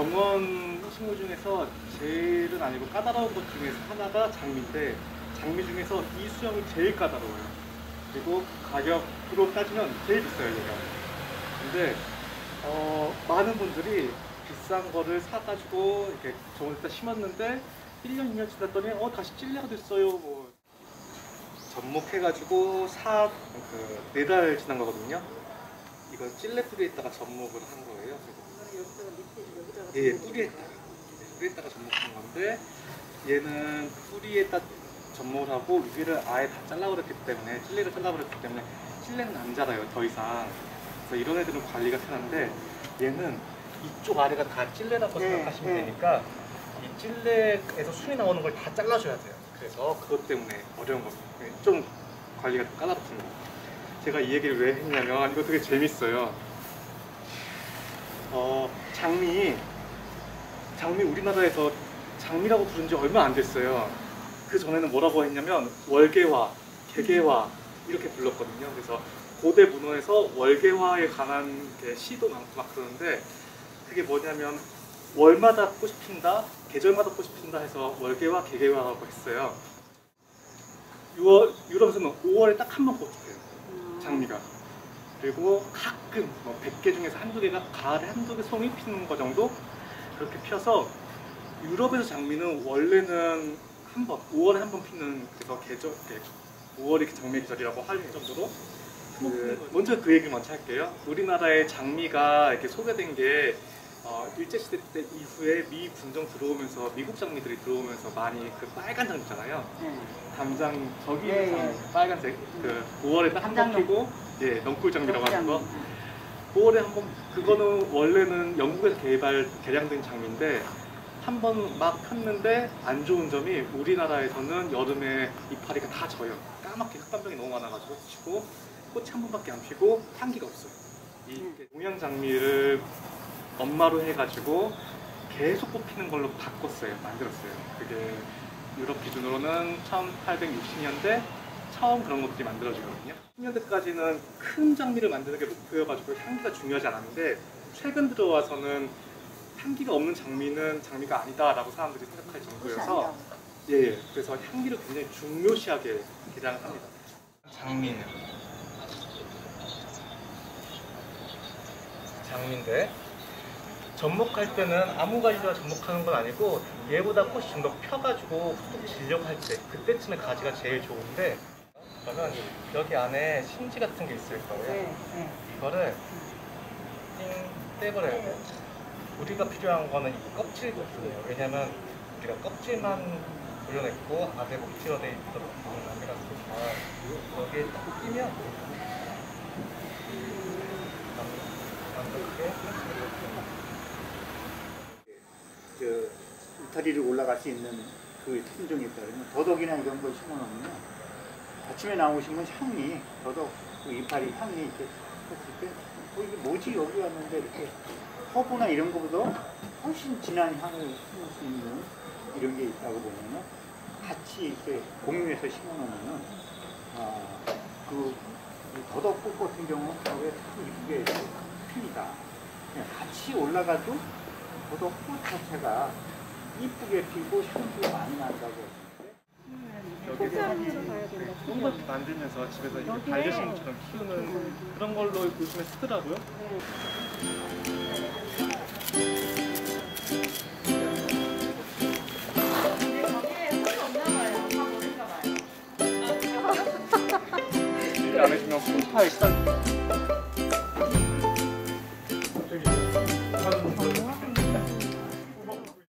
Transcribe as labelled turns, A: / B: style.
A: 정원 식물 중에서 제일은 아니고 까다로운 것 중에서 하나가 장미인데 장미 중에서 이 수영이 제일 까다로워요. 그리고 가격으로 따지면 제일 비싸요, 얘가. 근데 어, 많은 분들이 비싼 거를 사가지고 이렇게 저번에 딱 심었는데 1년, 2년 지났더니 어 다시 찔레가 됐어요. 뭐 접목해가지고 사, 그, 네달 지난 거거든요. 이건 찔레 뿌리에다가 접목을 한 거예요. 그래서 예, 뿌리에다가 네, 뿌리에다가 접목한 건데 얘는 뿌리에다 접목을 하고 위를 아예 다 잘라버렸기 때문에 찔레를 잘라버렸기 때문에 찔레는 안 자라요 더 이상. 그래서 이런 애들은 관리가 편한데 얘는 이쪽 아래가 다 찔레라고
B: 네,
A: 생각하시면
B: 네.
A: 되니까 이 찔레에서 순이 나오는 걸 다 잘라줘야 돼요. 그래서 그것 때문에 어려운 겁니다. 좀 관리가 좀 까다롭습니다. 제가 이 얘기를 왜 했냐면 이거 되게 재밌어요. 어, 장미 장미 우리나라에서 장미라고 부른 지 얼마 안 됐어요. 그 전에는 뭐라고 했냐면 월계화, 개계화 이렇게 불렀거든요. 그래서 고대 문헌에서 월계화에 관한 게 시도 많고 막 그러는데 그게 뭐냐면 월마다 꽃이 핀다, 계절마다 꽃이 핀다 해서 월계화, 개계화라고 했어요. 6월, 유럽에서는 5월에 딱 한 번 꽃이 펴요. 장미가. 그리고 가끔 뭐 100개 중에서 한두 개가 가을에 한두 개 송이 피는 거 정도 그렇게 펴서 유럽에서 장미는 원래는 한 번, 5월에 한 번 피는 그래서 계절, 5월이 장미 계절이라고 할 정도로 그, 먼저 그 얘기 먼저 할게요. 우리나라의 장미가 이렇게 소개된 게 어, 일제시대 때 이후에 미 군정 들어오면서 미국 장미들이 들어오면서 많이 그 빨간 장미 있잖아요. 담장 저기
B: 예, 예.
A: 빨간색 그 5월에 딱 한 번 피고 예 넝쿨 장미라고 하는 거 5월에 한번 그거는 원래는 영국에서 개발 개량된 장미인데 한 번 막 폈는데 안 좋은 점이 우리나라에서는 여름에 이파리가 다 져요. 까맣게 흑반병이 너무 많아가지고 지고 꽃이 한 번밖에 안 피고 향기가 없어요. 이 동양 장미를 엄마로 해가지고 계속 꽃피는 걸로 바꿨어요. 만들었어요. 그게 유럽 기준으로는 1860년대 처음 그런 것들이 만들어지거든요 10년대까지는 큰 장미를 만드는 게 목표여가지고 향기가 중요하지 않았는데 최근 들어와서는 향기가 없는 장미는 장미가 아니다라고 사람들이 생각할 정도여서 예, 예. 그래서 향기를 굉장히 중요시하게 개량을 합니다. 장미는 장미인데 접목할 때는 아무 가지나 접목하는 건 아니고 얘보다 꽃이 좀 더 펴가지고 훅 지려고 할 때 그때쯤에 가지가 제일 좋은데 그러면 여기 안에 심지 같은 게 있을 거예요. 이거를 띵 떼버려야 돼요. 우리가 필요한 거는 이 껍질거든요. 왜냐면 우리가 껍질만 돌려냈고 안에 목재로 돼 있던 부분을 해가지고 여기에 딱 끼면 완벽하게
B: 저 울타리를 올라갈 수 있는 그 품종이 있다 그러면 더덕이나 이런 걸 심어놓으면 아침에 나오시면 향이 더덕 그 이파리 향이 이렇게 했을 때 어, 이게 뭐지 여기 왔는데 이렇게 허브나 이런 거보다 훨씬 진한 향을 심을 수 있는 이런 게 있다고 보면은 같이 이렇게 공유해서 심어놓으면은 아그 더덕 꽃 같은 경우는 왜참 이쁘게 핍니다. 같이 올라가도 더덕 꽃 자체가 이쁘게 피고 향도 많이 난다고 했는데
A: 여기서 똥을 만들면서 집에서 이렇게 반려식물처럼 키우는 그런 걸로 요즘에 쓰더라고요. 일안 해주면 풍파에 시달